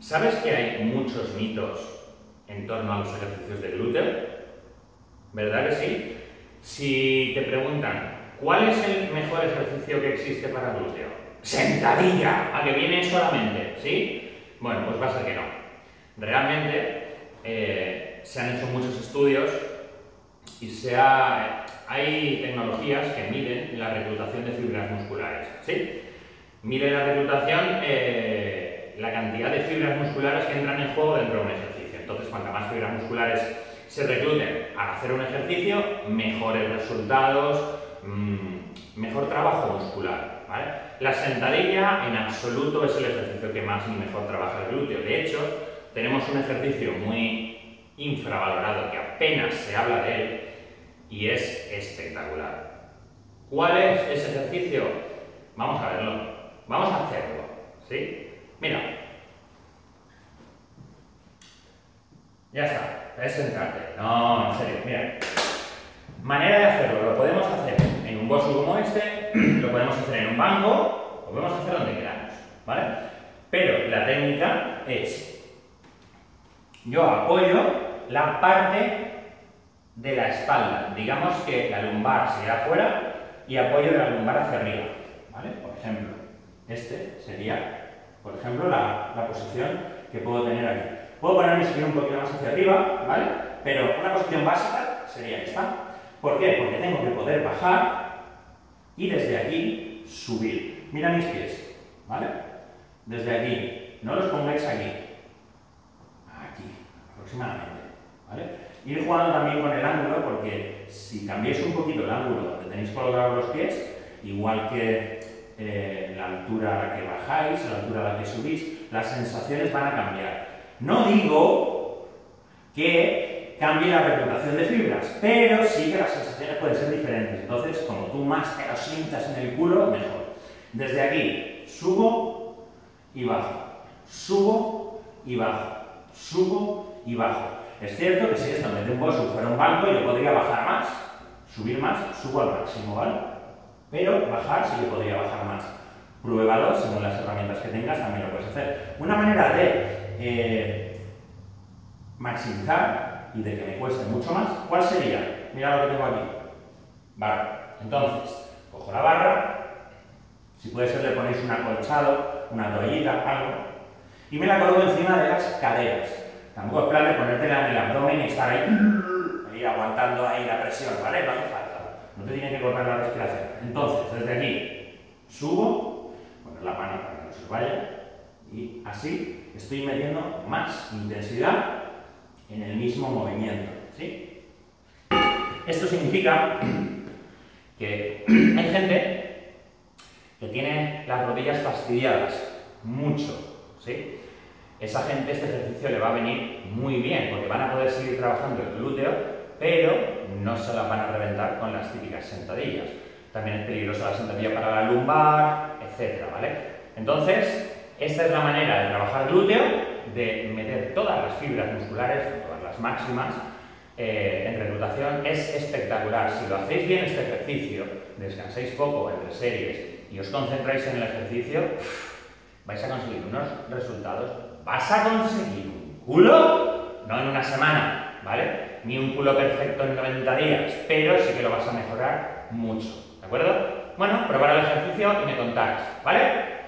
¿Sabes que hay muchos mitos en torno a los ejercicios de glúteo? ¿Verdad que sí? Si te preguntan, ¿cuál es el mejor ejercicio que existe para glúteo? Sentadilla, a que viene solamente, ¿sí? Bueno, pues pasa que no. Realmente eh, se han hecho muchos estudios y se hay tecnologías que miden la reclutación de fibras musculares, ¿sí? Miden la reclutación eh, cantidad de fibras musculares que entran en juego dentro de un ejercicio. Entonces, cuanto más fibras musculares se recluten al hacer un ejercicio, mejores resultados, mm, mejor trabajo muscular. La sentadilla en absoluto es el ejercicio que más y mejor trabaja el glúteo. De hecho, tenemos un ejercicio muy infravalorado que apenas se habla de él y es espectacular. ¿Cuál es ese ejercicio? Vamos a verlo. Vamos a hacerlo. ¿sí? Mira. Ya está, es sentarte. No, en serio, mira. Manera de hacerlo, lo podemos hacer en un bolso como este, lo podemos hacer en un banco, lo podemos hacer donde queramos, ¿vale? Pero la técnica es, yo apoyo la parte de la espalda, digamos que la lumbar se afuera y apoyo la lumbar hacia arriba, ¿vale? Por ejemplo, este sería por ejemplo, la, posición que puedo tener aquí. Puedo ponerme un poquito más hacia arriba, ¿vale? Pero una posición básica sería esta. ¿Por qué? Porque tengo que poder bajar y desde aquí subir. Mira mis pies, ¿vale? Desde aquí. No los pongáis aquí. Aquí, aproximadamente, ¿vale? Ir jugando también con el ángulo, porque si cambiáis un poquito el ángulo donde tenéis colocados los pies, igual que eh, la altura a la que bajáis, la altura a la que subís, las sensaciones van a cambiar. No digo que cambie la reclutación de fibras, pero sí que las sensaciones pueden ser diferentes. Entonces, como tú más te lo sientas en el culo, mejor. Desde aquí, subo y bajo, subo y bajo, subo y bajo. Es cierto que si esto me un bolso fuera un banco, yo podría bajar más, subir más, subo al máximo, ¿vale? Pero bajar sí que podría bajar más. Pruébalo, según las herramientas que tengas, también lo puedes hacer. Una manera de eh, maximizar y de que me cueste mucho más, ¿cuál sería? Mira lo que tengo aquí. Barra. Entonces, cojo la barra, si puede ser le ponéis un acolchado, una toallita, algo, y me la coloco encima de las caderas. Tampoco es plan de ponértela en el abdomen y estar ahí, aguantando ahí la presión, ¿vale? No hace falta. No te tiene que cortar la respiración. Entonces, desde aquí, subo, poner la mano para que no se vaya, y así estoy metiendo más intensidad en el mismo movimiento. ¿sí? Esto significa que hay gente que tiene las rodillas fastidiadas mucho. ¿sí? Esa gente este ejercicio le va a venir muy bien porque van a poder seguir trabajando el glúteo pero no se las van a reventar con las típicas sentadillas. También es peligrosa la sentadilla para la lumbar, etcétera, ¿vale? Entonces, esta es la manera de trabajar glúteo, de meter todas las fibras musculares, todas las máximas, eh, en reclutación. Es espectacular. Si lo hacéis bien este ejercicio, descansáis poco entre series y os concentráis en el ejercicio, vais a conseguir unos resultados. ¿Vas a conseguir un culo? No en una semana, ¿vale? ni un culo perfecto en 90 días, pero sí que lo vas a mejorar mucho, ¿de acuerdo? Bueno, probar el ejercicio y me contáis, ¿vale?